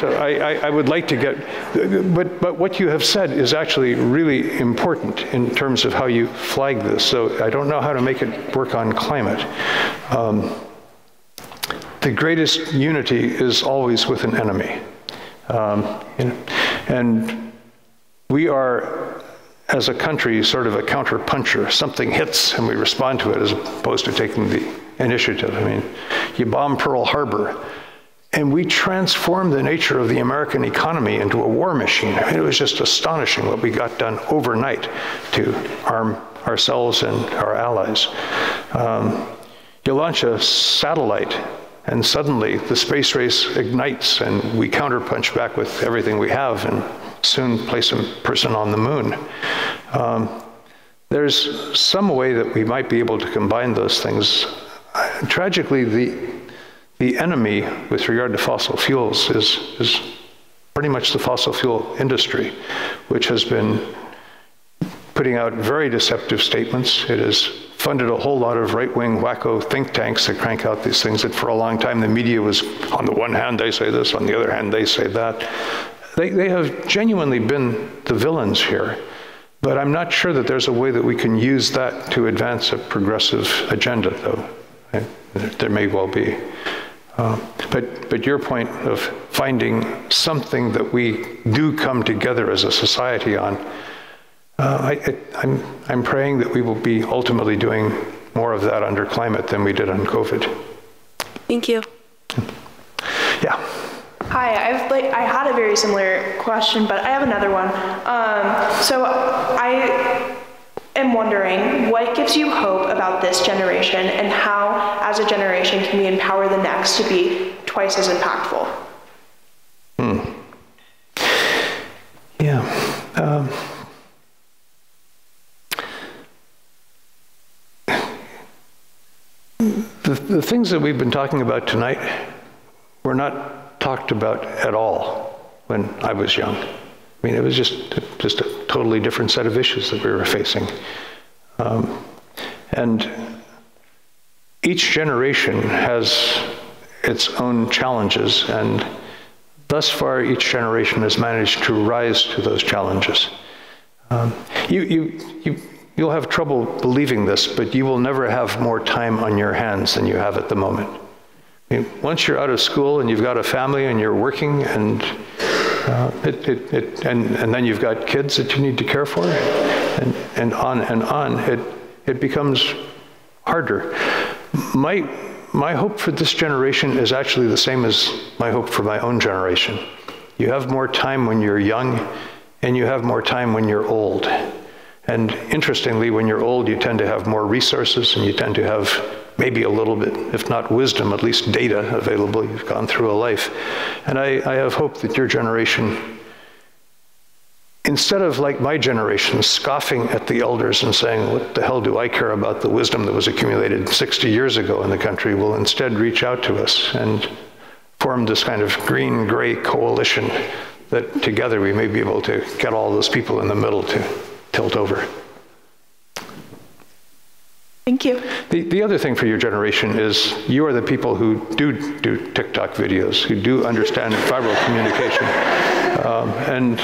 B: so I, I, I, would like to get, but, but what you have said is actually really important in terms of how you flag this. So I don't know how to make it work on climate. Um, the greatest unity is always with an enemy. Um, you know, and we are as a country, sort of a counterpuncher. Something hits and we respond to it as opposed to taking the initiative. I mean, you bomb Pearl Harbor, and we transformed the nature of the American economy into a war machine. I mean, it was just astonishing what we got done overnight to arm ourselves and our allies. Um, You launch a satellite, and suddenly the space race ignites, and we counterpunch back with everything we have, and soon place a person on the moon. Um, there's some way that we might be able to combine those things. Tragically, the, the enemy with regard to fossil fuels is, is pretty much the fossil fuel industry, which has been putting out very deceptive statements. It has funded a whole lot of right wing wacko think tanks that crank out these things that for a long time the media was, on the one hand, they say this, on the other hand, they say that. They, they have genuinely been the villains here. But I'm not sure that there's a way that we can use that to advance a progressive agenda, though. There may well be. Uh, but, but your point of finding something that we do come together as a society on, uh, I, I'm, I'm praying that we will be ultimately doing more of that under climate than we did on COVID.
F: Thank you.
B: Yeah.
G: Hi, I've like I had a very similar question, but I have another one. Um, so I am wondering what gives you hope about this generation, and how, as a generation, can we empower the next to be twice as impactful?
B: Hmm. Yeah. Um, The, the things that we've been talking about tonight were not talked about at all when I was young. I mean, it was just, just a totally different set of issues that we were facing. Um, and each generation has its own challenges, and thus far, each generation has managed to rise to those challenges. Um, you, you, you, You'll have trouble believing this, but you will never have more time on your hands than you have at the moment. I mean, once you're out of school and you've got a family and you're working and uh, it, it, it, and, and then you've got kids that you need to care for, and, and on and on, it, it becomes harder. My, my hope for this generation is actually the same as my hope for my own generation. You have more time when you're young, and you have more time when you're old. And interestingly, when you're old, you tend to have more resources and you tend to have maybe a little bit, if not wisdom, at least data available. You've gone through a life. And I, I have hope that your generation, instead of like my generation, scoffing at the elders and saying, What the hell do I care about the wisdom that was accumulated 60 years ago in the country, will instead reach out to us and form this kind of green gray coalition that together we may be able to get all those people in the middle to tilt over.
G: Thank you.
B: The, the other thing for your generation is you are the people who do do TikTok videos, who do understand viral communication. Um, and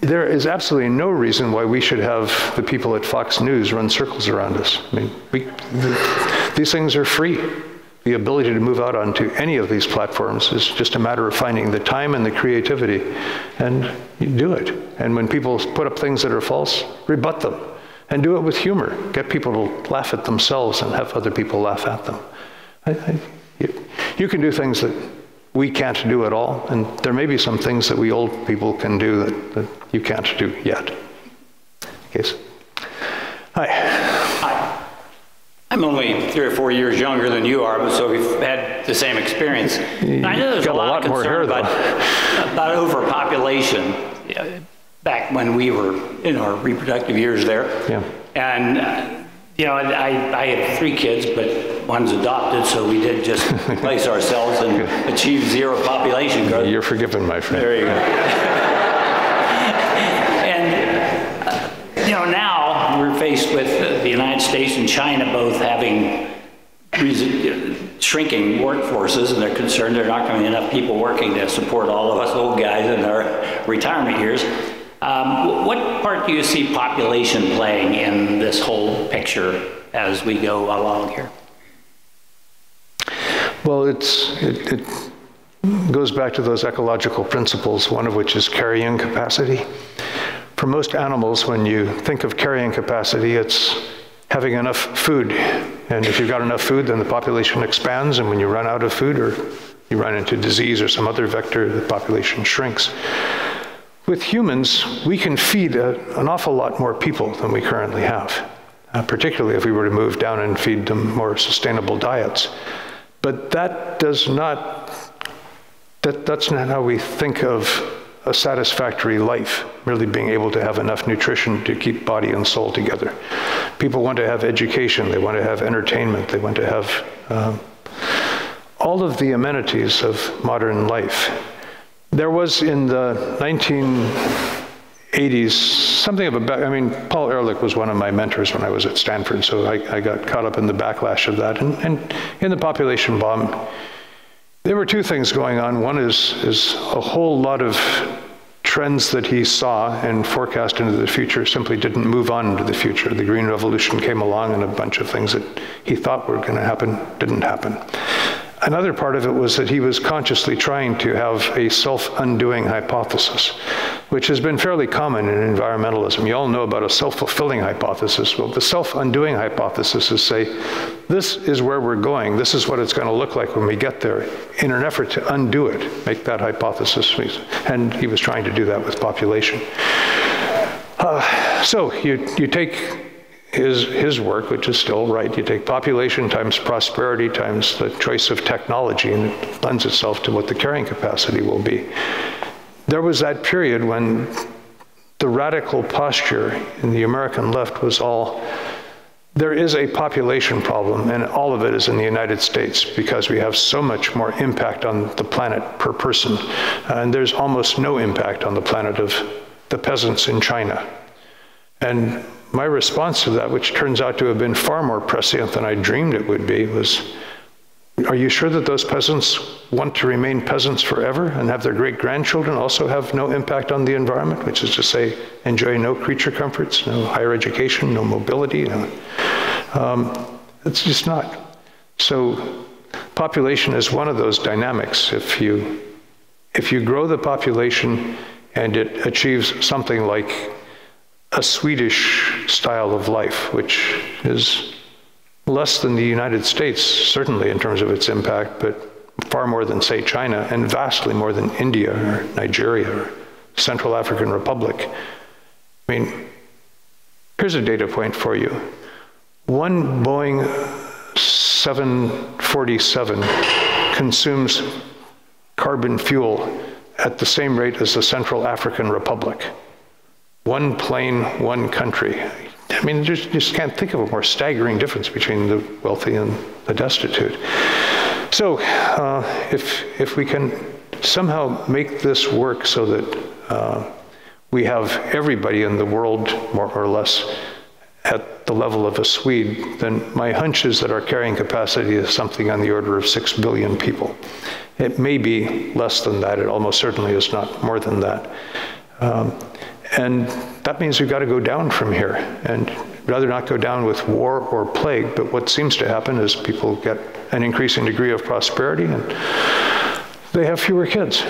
B: there is absolutely no reason why we should have the people at Fox News run circles around us. I mean, we, the, these things are free the ability to move out onto any of these platforms is just a matter of finding the time and the creativity, and you do it. And when people put up things that are false, rebut them, and do it with humor. Get people to laugh at themselves and have other people laugh at them. I, I, you, you can do things that we can't do at all, and there may be some things that we old people can do that, that you can't do yet. Yes. Hi. Hi.
H: I'm only three or four years younger than you are, so we've had the same experience. And I know there's a lot, a lot, of concern about, about overpopulation back when we were in our reproductive years there.
B: Yeah.
H: And, uh, you know, I, I had three kids, but one's adopted, so we did just place ourselves and achieve zero population growth.
B: You're forgiven, my friend.
H: There you go. and, uh, you know, now we're faced with the United States and China both having shrinking workforces, and they're concerned there are not going to be enough people working to support all of us old guys in our retirement years. Um, what part do you see population playing in this whole picture as we go along here?
B: Well, it's, it, it goes back to those ecological principles, one of which is carrying capacity. For most animals, when you think of carrying capacity, it's having enough food. And if you've got enough food, then the population expands. And when you run out of food or you run into disease or some other vector, the population shrinks. With humans, we can feed a, an awful lot more people than we currently have. uh, particularly if we were to move down and feed them more sustainable diets. But that does not, that, that's not how we think of a satisfactory life, really being able to have enough nutrition to keep body and soul together. People want to have education, they want to have entertainment, they want to have um, all of the amenities of modern life. There was in the 1980s something of a, I mean, Paul Ehrlich was one of my mentors when I was at Stanford, so I, I got caught up in the backlash of that. And, and in the population bomb, there were two things going on. One is, is a whole lot of trends that he saw and forecast into the future simply didn't move on into the future. The Green Revolution came along and a bunch of things that he thought were going to happen didn't happen. Another part of it was that he was consciously trying to have a self undoing hypothesis, which has been fairly common in environmentalism. You all know about a self fulfilling hypothesis. Well, the self undoing hypothesis is say, this is where we're going, this is what it's going to look like when we get there, in an effort to undo it, make that hypothesis. And he was trying to do that with population. Uh, so you, you take his, his work, which is still right. You take population times prosperity times the choice of technology, and it lends itself to what the carrying capacity will be. There was that period when the radical posture in the American left was all there is a population problem, and all of it is in the United States because we have so much more impact on the planet per person. And there's almost no impact on the planet of the peasants in China. And my response to that, which turns out to have been far more prescient than I dreamed it would be, was Are you sure that those peasants want to remain peasants forever and have their great grandchildren also have no impact on the environment, which is to say, enjoy no creature comforts, no higher education, no mobility? No. Um, it's just not. So, population is one of those dynamics. If you, if you grow the population and it achieves something like a Swedish style of life, which is less than the United States, certainly in terms of its impact, but far more than, say, China, and vastly more than India or Nigeria or Central African Republic. I mean, here's a data point for you. One Boeing 747 consumes carbon fuel at the same rate as the Central African Republic. One plane, one country. I mean, you just can't think of a more staggering difference between the wealthy and the destitute. So, uh, if, if we can somehow make this work so that uh, we have everybody in the world, more or less, at the level of a Swede, then my hunch is that our carrying capacity is something on the order of six billion people. It may be less than that, it almost certainly is not more than that. Um, and that means we've got to go down from here. And rather not go down with war or plague, but what seems to happen is people get an increasing degree of prosperity and they have fewer kids.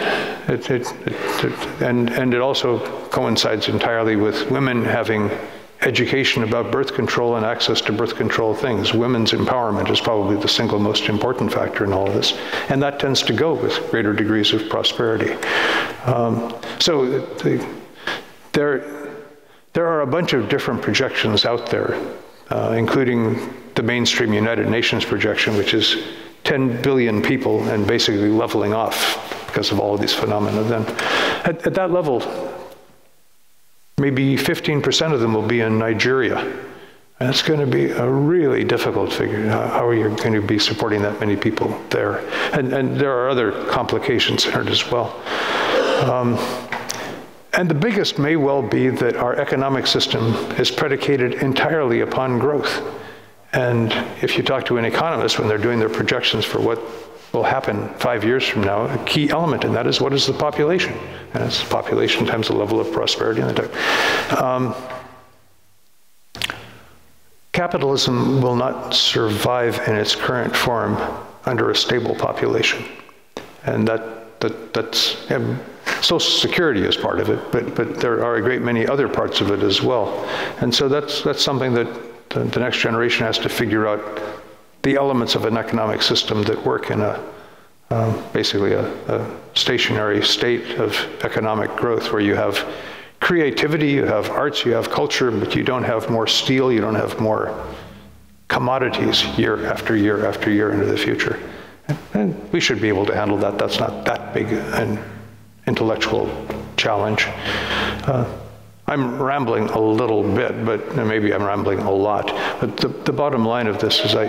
B: It, it, it, and, and it also coincides entirely with women having education about birth control and access to birth control things. Women's empowerment is probably the single most important factor in all of this. And that tends to go with greater degrees of prosperity. Um, so the, there, there are a bunch of different projections out there, uh, including the mainstream United Nations projection, which is 10 billion people and basically leveling off because of all of these phenomena. Then, at, at that level, maybe 15% of them will be in Nigeria. That's going to be a really difficult figure. How are you going to be supporting that many people there? And, and there are other complications in it as well. Um, and the biggest may well be that our economic system is predicated entirely upon growth. And if you talk to an economist when they're doing their projections for what will happen five years from now, a key element in that is what is the population? And it's population times the level of prosperity. Um, capitalism will not survive in its current form under a stable population. And that, that, that's, Social Security is part of it, but, but there are a great many other parts of it as well. And so that's, that's something that the, the next generation has to figure out the elements of an economic system that work in a um, basically a, a, stationary state of economic growth where you have creativity, you have arts, you have culture, but you don't have more steel, you don't have more commodities year after year after year into the future. And we should be able to handle that. That's not that big an intellectual challenge. Uh, I'm rambling a little bit, but maybe I'm rambling a lot. But the, the bottom line of this is I,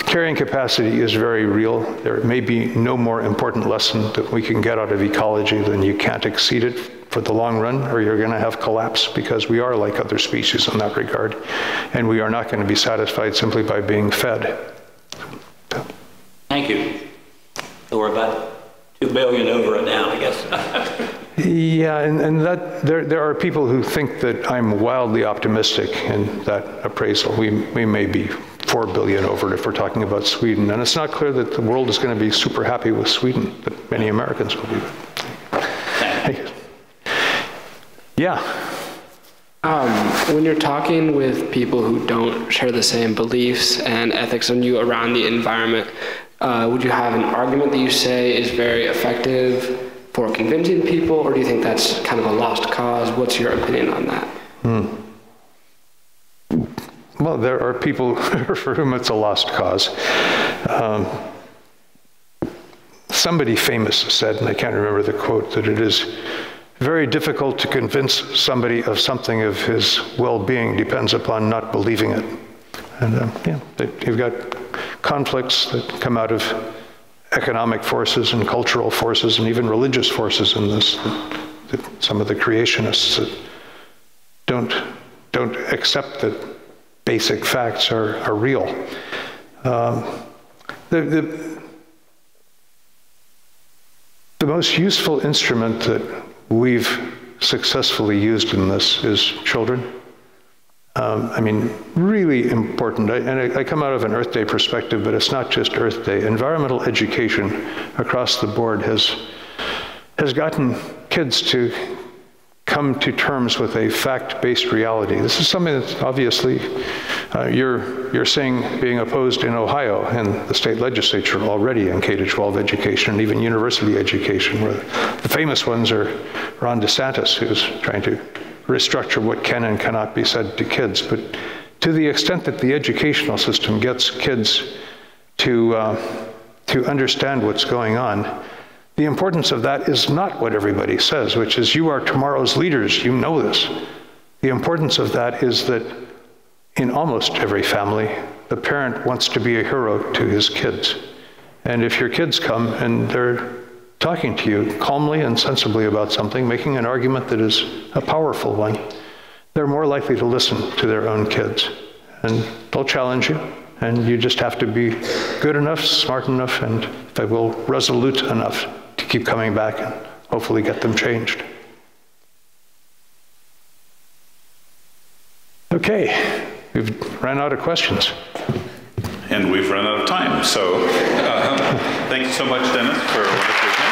B: carrying capacity is very real. There may be no more important lesson that we can get out of ecology than you can't exceed it for the long run, or you're going to have collapse because we are like other species in that regard. And we are not going to be satisfied simply by being fed.
H: Thank you. So we're about two billion over it now, I guess.
B: yeah, and, and that there, there are people who think that I'm wildly optimistic in that appraisal. We, we may be 4 billion over it if we're talking about Sweden. And it's not clear that the world is going to be super happy with Sweden, but many Americans will be. Yeah.
I: Um, when you're talking with people who don't share the same beliefs and ethics on you around the environment, uh, would you have an argument that you say is very effective for convincing people, or do you think that's kind of a lost cause? What's your opinion on that? Hmm.
B: Well, there are people for whom it's a lost cause. Um, somebody famous said, and I can't remember the quote, that it is very difficult to convince somebody of something if his well being depends upon not believing it. And um, yeah, you've got conflicts that come out of economic forces and cultural forces and even religious forces in this. some of the creationists that don't, don't accept that basic facts are, are real. Um, the, the, the most useful instrument that we've successfully used in this is children. Um, I mean, really important. I, and I, I, come out of an Earth Day perspective, but it's not just Earth Day. Environmental education across the board has, has gotten kids to come to terms with a fact-based reality. This is something that's obviously uh, you're, you're seeing being opposed in Ohio and the state legislature already in K-12 education and even university education, where the famous ones are Ron DeSantis, who's trying to restructure what can and cannot be said to kids. But to the extent that the educational system gets kids to, uh, to understand what's going on, the importance of that is not what everybody says, which is you are tomorrow's leaders, you know this. The importance of that is that in almost every family, the parent wants to be a hero to his kids. And if your kids come and they're talking to you calmly and sensibly about something, making an argument that is a powerful one, they're more likely to listen to their own kids. And they'll challenge you, and you just have to be good enough, smart enough, and, if I will, resolute enough to keep coming back and hopefully get them changed. Okay, we've run out of questions.
A: And we've run out of time. So uh, thank you so much, Denis, for a wonderful